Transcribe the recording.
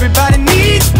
everybody needs.